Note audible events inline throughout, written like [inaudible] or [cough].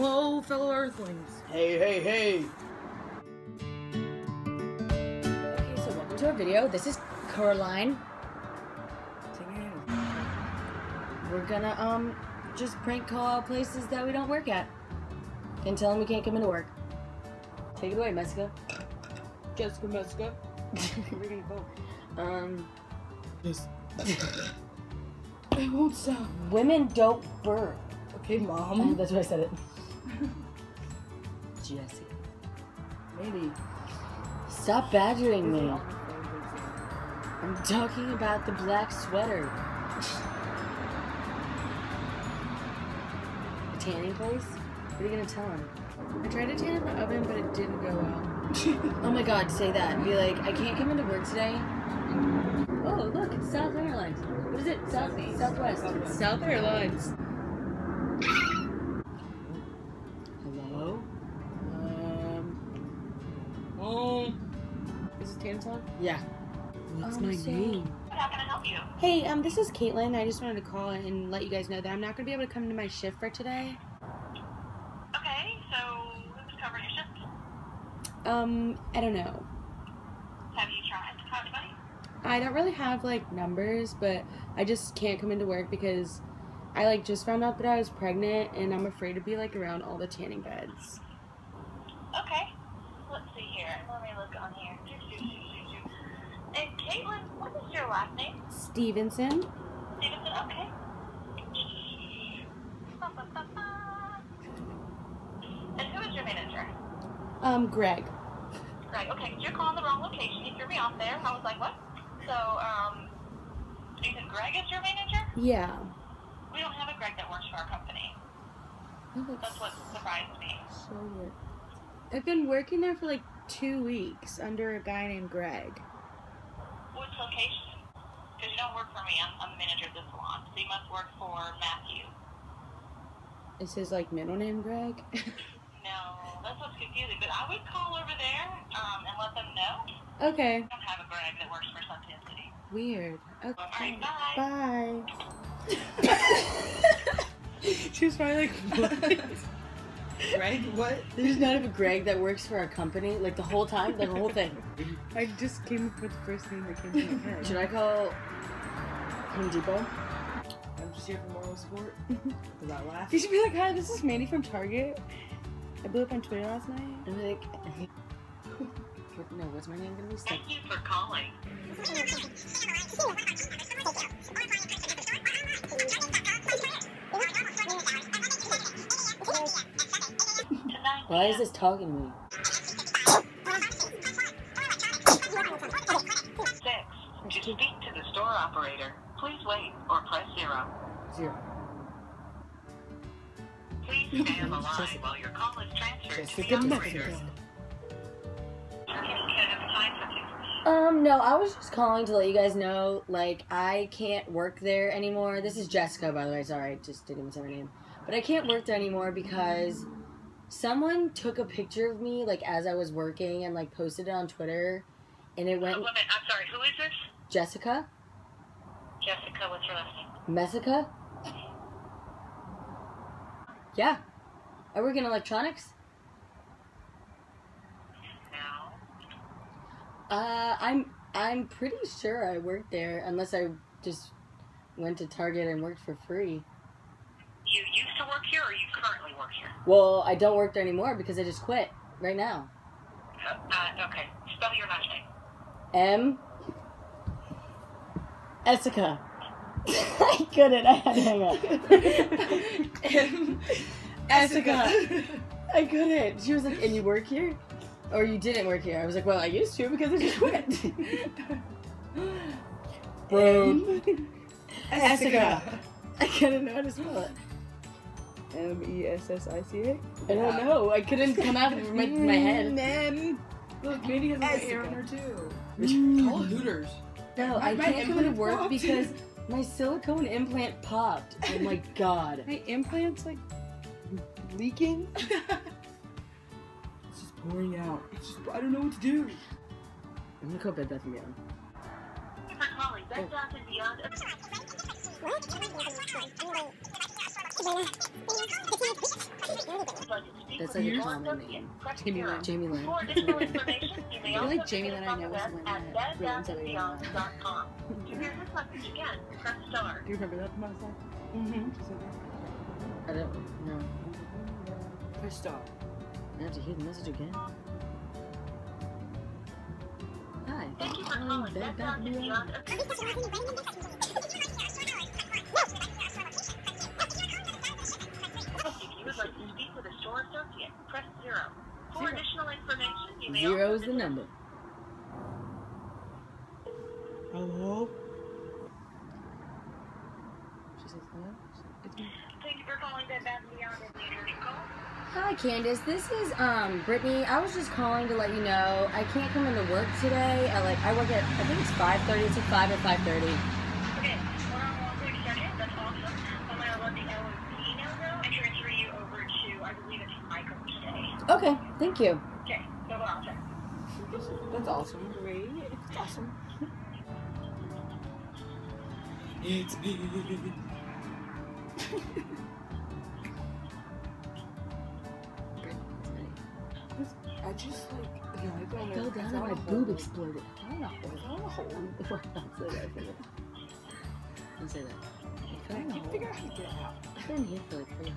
Hello, fellow Earthlings. Hey, hey, hey! Okay, so welcome to our video. This is Caroline. We're gonna um just prank call places that we don't work at and tell them we can't come into work. Take it away, Messica. Jessica Messica. [laughs] We're gonna go. Um, Yes. I won't stop. women don't burp. Okay, mom. [laughs] that's why I said it. Jesse, Maybe. stop badgering me. I'm talking about the black sweater. The tanning place? What are you gonna tell him? I tried to tan in the oven, but it didn't go well. [laughs] Oh my god, say that. Be like, I can't come into work today. Oh, look, it's South Airlines. What is it? South Southwest. South Airlines. Um. Is it tan time? Yeah. What's Um, my so- name? How can I help you? Hey, um, this is Caitlin. I just wanted to call and let you guys know that I'm not gonna be able to come to my shift for today. Okay, so who's covering your shift? Um, I don't know. Have you tried to call anybody? I don't really have like numbers, but I just can't come into work because I like just found out that I was pregnant and I'm afraid to be like around all the tanning beds. Okay, let's see here. Let me look on here. And Caitlin, what is your last name? Stevenson? Stevenson, okay. And who is your manager? Um, Greg. Greg, okay, you're calling the wrong location. You threw me off there. I was like, what? So, um, you said Greg is your manager? Yeah. We don't have a Greg that works for our company. Oh, that's That's what surprised me. so weird. I've been working there for like two weeks under a guy named Greg. Which location? Because you don't work for me. I'm, I'm the manager of the salon. So you must work for Matthew. Is his like middle name Greg? [laughs] No, that's what's confusing. But I would call over there um, and let them know. okay. I don't have a Greg that works for Suntan City. Weird. Okay. right, bye. Bye. [laughs] [laughs] she was probably like, what? Greg, what? There's not even a Greg that works for our company, like the whole time, the whole thing. I just came up with the first name that came to my head. Should I call Home Depot? I'm just here for moral support. Does that laugh? You should be like, hi, this is Mandy from Target. I blew up on Twitter last night. I'm like, no, what's my name gonna be? Thank you for calling. Why is this talking to me? Six. To speak to the store operator, please wait or press zero. Zero. Please stay on the [laughs] line while your call is transferred to the operator. Mexico. Can I have time for you? Um, no, I was just calling to let you guys know, like, I can't work there anymore. This is Jessica, by the way. Sorry, I just didn't even say her name. But I can't work there anymore because someone took a picture of me, like, as I was working and, like, posted it on Twitter. And it Oh, went, wait a minute. I'm sorry. Who is this? Jessica? Jessica. What's your last name? Messica? Yeah. I work in electronics. No. Uh, I'm I'm pretty sure I worked there, unless I just went to Target and worked for free. You used to work here, or you currently work here? Well, I don't work there anymore because I just quit right now. Uh, okay. Spell your last name. M. Essica. [laughs] I couldn't. I had to hang up. [laughs] M. Essica. I couldn't. She was like, "And you work here, or you didn't work here?" I was like, "Well, I used to because I just quit." [laughs] Bro. Essica. I couldn't know how to spell it. M E S S I C A. I don't know. I couldn't come out of my, my head. [laughs] M. Look, Mandy has a Jessica. hair in her too. Mm. Call Hooters. No, I My can't come to work popped. because my silicone implant popped. Oh my [laughs] god. My implant's like leaking. [laughs] It's just pouring out. It's just, I don't know what to do. I'm gonna call Bed Bath and Beyond. Thank you for calling Bed Bath and Beyond. That's with like a common name. Jamie. Lynn. Jamie Lynn. For additional information, [laughs] you may I also like Jamie Lynn, I know the was the one that ruins everything. To hear this message again, press star. Do you remember that from last time? Mm-hmm. She said that? I don't know. Press star. I have to hear the message again. Hi. Thank you for calling Bed Bed Bath Bath and and Beyond. [laughs] like to speak with a store associate, press zero. For Zero. additional information, you may Zero is the number. Hello? She says hello. It's me. Thank you for calling Bed Bath and Beyond and later call. Hi, Candace. This is um Brittany. I was just calling to let you know I can't come into work today. I like I work at I think it's 5:30. to 5 or 5:30. Okay, we're on one thirty second. That's awesome. I'm gonna let the LOC know though and transfer you over to I believe it's Michael today. Okay, thank you. Okay, go on. check. That's awesome. Great. It's awesome. It's me. I just like, yeah, I don't. Fell down and found my a boob hole. exploded. I found a hole. I found a hole. Don't say that. for me. Don't say that. I I found a can't hole. figure out how to get out. I've been here for like three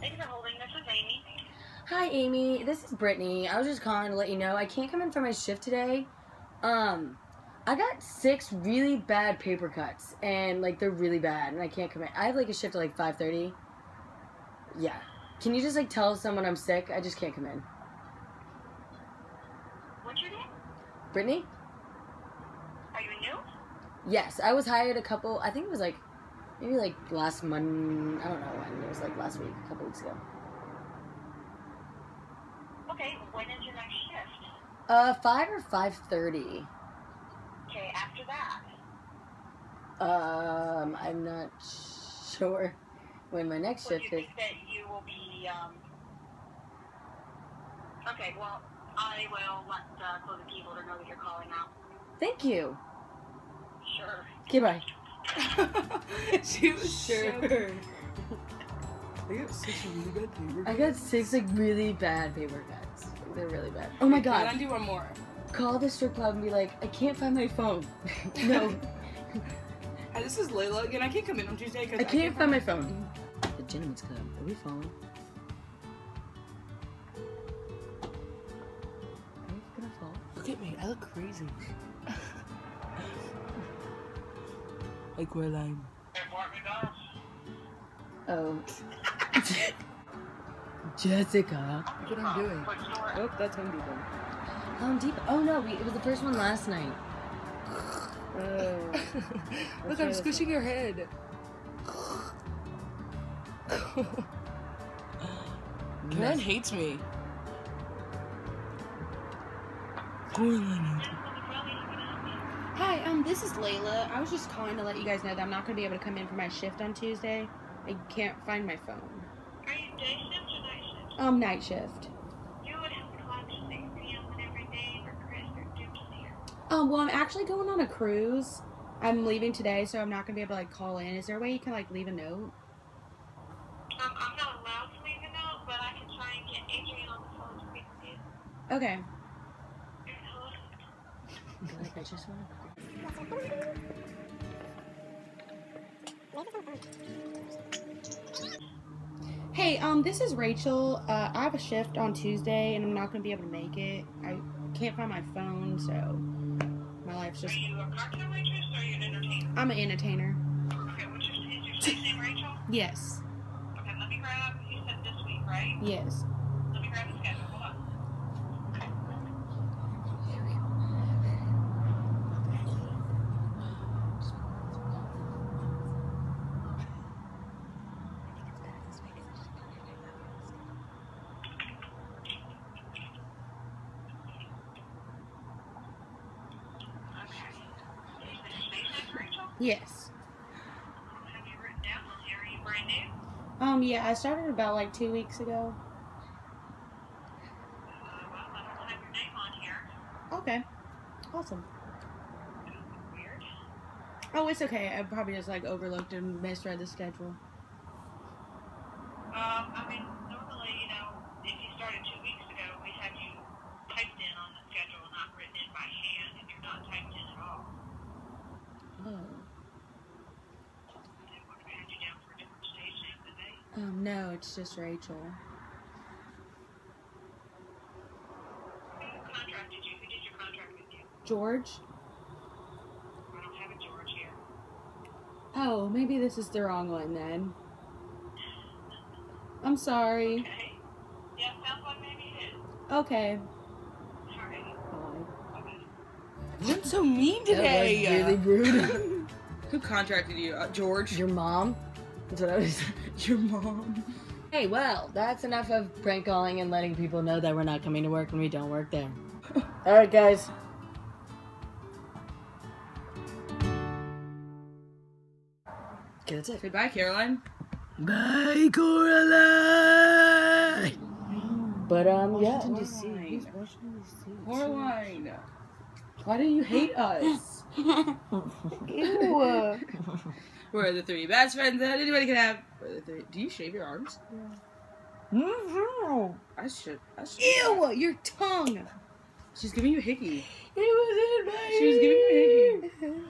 Thanks for holding. This is Amy. Hi, Amy. This is Brittany. I was just calling to let you know I can't come in for my shift today. Um, I got six really bad paper cuts, and like they're really bad, and I can't come in. I have like a shift at like five thirty. Yeah. Can you just like tell someone I'm sick? I just can't come in. What's your name? Brittany? Are you new? Yes, I was hired a couple. I think it was like maybe like last month. I don't know when. It was like last week, a couple weeks ago. Okay, when is your next shift? Uh, five or five thirty. Okay, after that. Um, I'm not sure when my next Would you shift is. think that you will be, um... Okay, well, I will let the closing keyholder know that you're calling out. Thank you. Sure. Okay, bye. [laughs] [laughs] she was Sure. so- I got such really bad paper. I got six like really bad paper cuts. They're really bad. Oh my god. Can I god. do one more? Call the strip club and be like, I can't find my phone. [laughs] no, Hi, [laughs] this is Layla again. I can't come in on Tuesday because I can't find my phone. The gentleman's club. Are we falling? Are we gonna fall? Look at me. I look crazy. [laughs] like where I'm. Oh. Jessica. Look what I'm doing. Oh, that's Home Depot. Home Depot. Oh no, we, it was the first one last night. Oh. [laughs] Look, I'm this squishing your head. Karen hates me. Gorlin. Hi, um, this is Layla. I was just calling to let you guys know that I'm not gonna be able to come in for my shift on Tuesday. I can't find my phone. Are you day shift or night shift? Um, night shift. You would have to clock 6 p.m. on every day for Chris or Duke's. Um, well, I'm actually going on a cruise. I'm leaving today, so I'm not gonna be able to like call in. Is there a way you can like leave a note? Um, I'm not allowed to leave a note, but I can try and get Adrian on the phone to speak with you. Okay. Hello? Like I just want Hey, um, this is Rachel. Uh, I have a shift on Tuesday, and I'm not gonna be able to make it. I can't find my phone, so my life's Are just. you a cocktail waitress or are you an entertainer? I'm an entertainer. Okay, what's your, is your name Rachel? Yes. Okay, let me grab, you said this week, right? Yes. Let me grab the schedule, hold on. Okay. You said your stage name's Rachel? Yes. Have you written down on here? Are you brand new? Um, yeah, I started about like two weeks ago. Uh, well, I don't have your name on here. Okay. Awesome. Weird. Oh, it's okay. I probably just like overlooked and misread the schedule. Um, I mean, it's just Rachel. Who contracted you? Who did your contract with you? George? I don't have a George here. Oh, maybe this is the wrong one then. I'm sorry. Okay. Yeah, sounds like maybe it is. Okay. Alright. Bye. You're so mean today. That was really [laughs] rude. Who contracted you? Uh, George? Your mom? That's what I was. [laughs] Your mom. Hey, well, that's enough of prank calling and letting people know that we're not coming to work when we don't work there. [laughs] All right, guys. Okay, that's it. Say bye, Caroline. Bye, Coraline. But um, yeah. Washington, D.C. Who's Coraline. Why do you hate us? Ew. We're the three best friends that anybody can have. We're the three. Do you shave your arms? Mhm. I should. I should. Ew, your tongue. She's giving you hickey. It was in my She was giving you hickey.